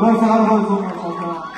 ワンサーハウスをお願いしま。